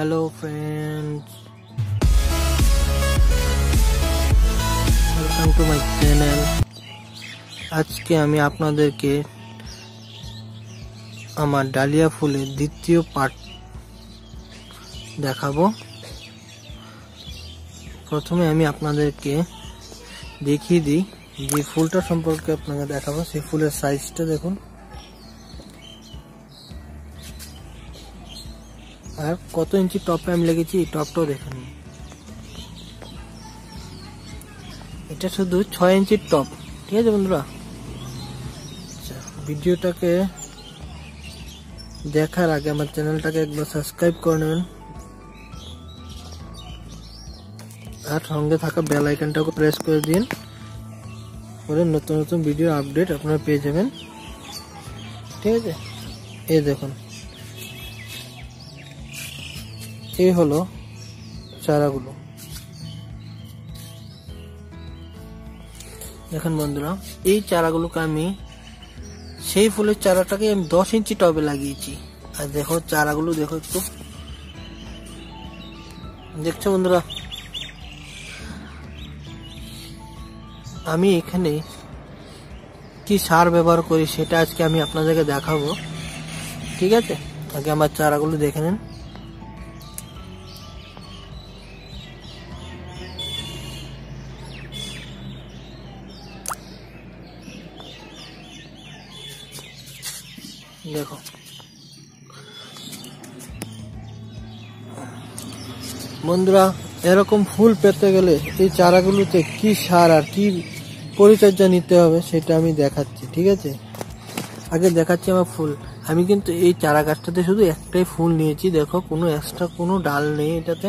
Hello friends welcome to my channel আজকে আমি আপনাদেরকে আমার ডালিয়া ফুলের দ্বিতীয় পার্ট দেখাবো। প্রথমে আমি আপনাদেরকে দেখিয়ে দিই যে ফুলটা সম্পর্কে আপনাকে দেখাবো। সেই ফুলের সাইজটা দেখুন। আর কত ইঞ্চি টপে আমি লেগেছি, এই টপটাও দেখে নিন। এটা শুধু ছয় ইঞ্চির টপ, ঠিক আছে বন্ধুরা? আচ্ছা ভিডিওটাকে দেখার আগে আমার চ্যানেলটাকে একবার সাবস্ক্রাইব করে নেবেন। আর সঙ্গে থাকা বেল আইকনটাকে প্রেস করে দিন। পরে নতুন নতুন ভিডিও আপডেট আপনারা পেয়ে যাবেন। ঠিক আছে? এই দেখুন। এই হলো চারাগুলো। দেখেন বন্ধুরা, এই চারাগুলোকে আমি সেই ফুলের চারাটাকে আমি দশ ইঞ্চি টবে লাগিয়েছি। আর দেখো, চারাগুলো দেখো একটু। দেখছ বন্ধুরা? আমি এখানে কি সার ব্যবহার করি সেটা আজকে আমি আপনাদেরকে দেখাবো। ঠিক আছে? আগে আমার চারাগুলো দেখে নিন। দেখো। বন্ধুরা, এরকম ফুল পেতে গেলে এই চারাগুলোতে কি সার আর কি পরিচর্যা নিতে হবে সেটা আমি দেখাচ্ছি, ঠিক আছে? আগে দেখাচ্ছি আমার ফুল। আমি কিন্তু এই চারা গাছটাতে শুধু একটাই ফুল নিয়েছি, দেখো, কোনো এক্সট্রা কোনো ডাল নেই এটাতে,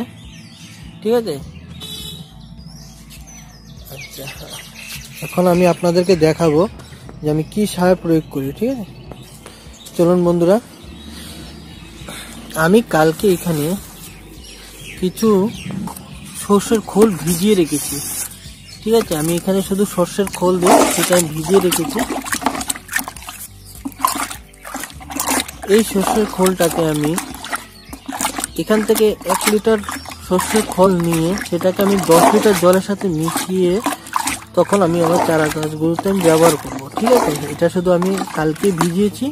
ঠিক আছে? আচ্ছা এখন আমি আপনাদেরকে দেখাবো যে আমি কি সার প্রয়োগ করি, ঠিক আছে? চলুন বন্ধুরা, আমি কালকে এখানে কিছু সর্ষের খোল ভিজিয়ে রেখেছি। ঠিক আছে, আমি এখানে শুধু সর্ষের খোল দিই সেটা আমি ভিজিয়ে রেখেছি। এই সর্ষের খোলটাকে আমি এখান থেকে এক লিটার সর্ষের খোল নিয়ে সেটাকে আমি দশ লিটার জলের সাথে মিশিয়ে তখন আমি আমার চারা গাছগুলোতে আমি ব্যবহার করব। ঠিক আছে, এটা শুধু আমি কালকে ভিজিয়েছি।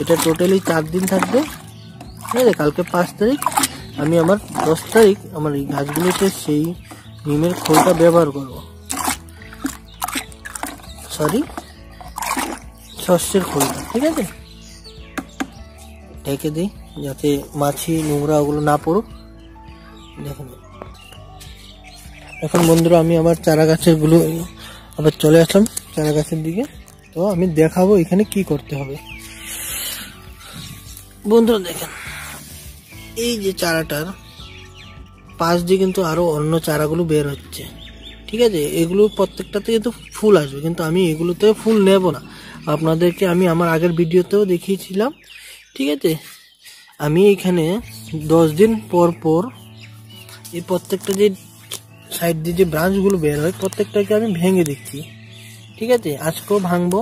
এটা টোটালি চার দিন থাকবে। ঠিক আছে কালকে পাঁচ তারিখ। আমি আমার দশ তারিখ আমার এই গাছগুলোতে সেই নিমের খোলটা ব্যবহার করব। সরি শস্যের খোলটা, ঠিক আছে? ঢেকে দিই, যাতে মাছি, নোংরা ওগুলো না পড়ুক। দেখুন। এখন বন্ধুরা, আমি আমার চারা গাছেরগুলো, আবার চলে আসলাম চারা গাছের দিকে। তো আমি দেখাবো এখানে কি করতে হবে। বন্ধুরা দেখেন, এই যে চারাটার পাশ দিয়ে কিন্তু আরও অন্য চারাগুলো বের হচ্ছে। ঠিক আছে? এগুলো প্রত্যেকটাতে কিন্তু ফুল আসবে, কিন্তু আমি এগুলোতে ফুল নেব না। আপনাদেরকে আমি আমার আগের ভিডিওতেও দেখিয়েছিলাম। ঠিক আছে? আমি এখানে দশ দিন পর পর এই প্রত্যেকটা যে সাইড দিয়ে যে ব্রাঞ্চগুলো বের হয়, প্রত্যেকটাকে আমি ভেঙে দিচ্ছি ঠিক আছে? আজকেও ভাঙবো।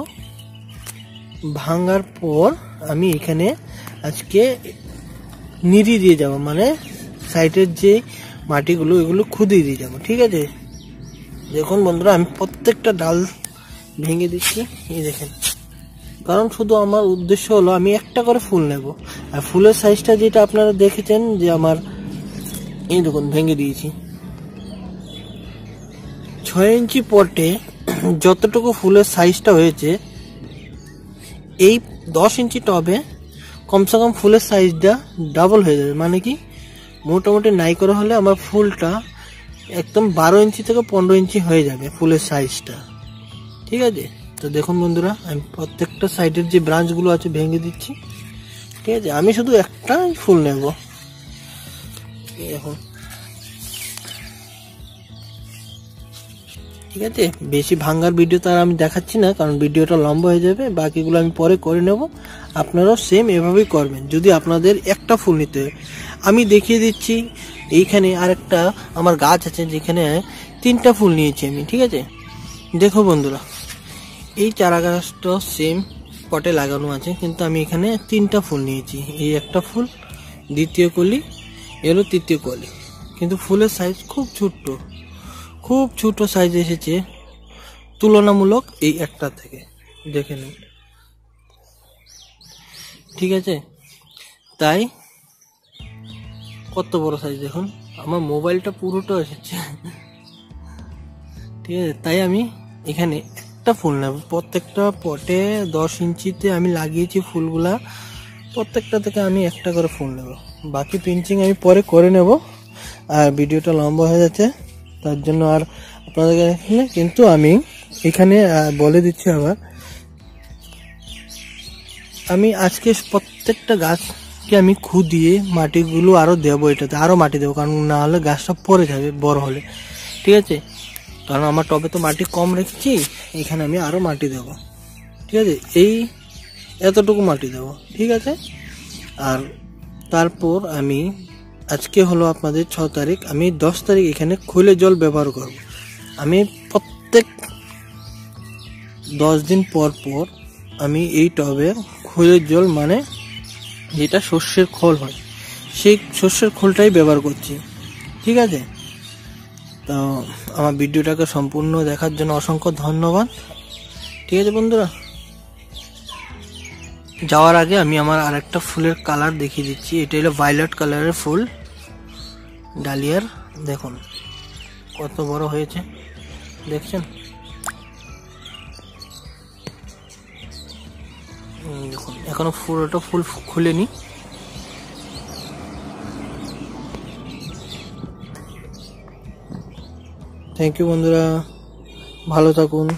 ভাঙার পর আমি এখানে আজকে নিড়ি দিয়ে যাব মানে সাইডের যে মাটিগুলো এগুলো খুদিয়ে দিয়ে যাব, ঠিক আছে? দেখুন বন্ধুরা, আমি প্রত্যেকটা ডাল ভেঙে দিচ্ছি, এই দেখেন। কারণ শুধু আমার উদ্দেশ্য হলো, আমি একটা করে ফুল নেব। আর ফুলের সাইজটা যেটা আপনারা দেখেছেন, যে আমার, এই দেখুন, ভেঙে দিয়েছি। ছয় ইঞ্চি পটে যতটুকু ফুলের সাইজটা হয়েছে, এই দশ ইঞ্চি টবে কমসে কম ফুলের সাইজটা ডাবল হয়ে যাবে। মানে কি? মোটামুটি নাই করা হলে আমার ফুলটা একদম বারো ইঞ্চি থেকে পনেরো ইঞ্চি হয়ে যাবে ফুলের সাইজটা ঠিক আছে? তো দেখুন বন্ধুরা, আমি প্রত্যেকটা সাইডের যে ব্রাঞ্চগুলো আছে ভেঙে দিচ্ছি। ঠিক আছে? আমি শুধু একটা ফুল নেব। এখন ঠিক আছে? বেশি ভাঙ্গার ভিডিও তো আর আমি দেখাচ্ছি না, কারণ ভিডিওটা লম্বা হয়ে যাবে, বাকিগুলো আমি পরে করে নেব। আপনারাও সেম এভাবেই করবেন, যদি আপনাদের একটা ফুল নিতে আমি দেখিয়ে দিচ্ছি, এইখানে আরেকটা আমার গাছ আছে, যেখানে তিনটা ফুল নিয়েছি আমি, ঠিক আছে? দেখো বন্ধুরা, এই চারা গাছটা সেম পটে লাগানো আছে, কিন্তু আমি এখানে তিনটা ফুল নিয়েছি। এই একটা ফুল, দ্বিতীয় কলি এলো তৃতীয় কলি। কিন্তু ফুলের সাইজ খুব ছোট্ট। খুব ছোট সাইজ এসেছে। তুলনামূলক এই একটা থেকে। দেখে নিন। ঠিক আছে? তাই কত বড় সাইজ দেখুন। আমার মোবাইলটা পুরোটা এসেছে। ঠিক আছে? তাই আমি এখানে একটা ফুল নেব। প্রত্যেকটা পটে দশ ইঞ্চিতে আমি লাগিয়েছি ফুলগুলা। প্রত্যেকটা থেকে আমি একটা করে ফুল নেব। বাকি পিঞ্চিং আমি পরে করে নেব। আর ভিডিওটা লম্বা হয়ে যাচ্ছে। তার জন্য আর আপনাদের কিন্তু আমি এখানে বলে দিচ্ছি আবার। আমি আজকে প্রত্যেকটা গাছকে আমি খুদিয়ে মাটিগুলো আরও দেবো এটাতে আরও মাটি দেবো, কারণ না হলে গাছটা পড়ে যাবে, বড় হলে। ঠিক আছে? কারণ আমার টবে তো মাটি কম রেখেছি, এখানে আমি আরও মাটি দেবো। ঠিক আছে? এই এতটুকু মাটি দেবো। ঠিক আছে? আর তারপর আমি আজকে হলো আপনাদের ছ তারিখ। আমি দশ তারিখ এখানে খুলে জল ব্যবহার করব। আমি প্রত্যেক দশ দিন পর পর আমি এই টবে খুলের জল মানে যেটা শস্যের খোল হয়, সেই শস্যের খোলটাই ব্যবহার করছি। ঠিক আছে? তো আমার ভিডিওটাকে সম্পূর্ণ দেখার জন্য অসংখ্য ধন্যবাদ। ঠিক আছে বন্ধুরা? যাওয়ার আগে আমি আমার আরেকটা ফুলের কালার দেখিয়ে দিচ্ছি। এটা হলো ভায়োলেট কালারের ফুল। ডালিয়ার, দেখুন, কত বড় হয়েছে, দেখছেন? দেখুন, এখনও পুরোটা ফুল খুলেনি। থ্যাংক ইউ বন্ধুরা। ভালো থাকুন।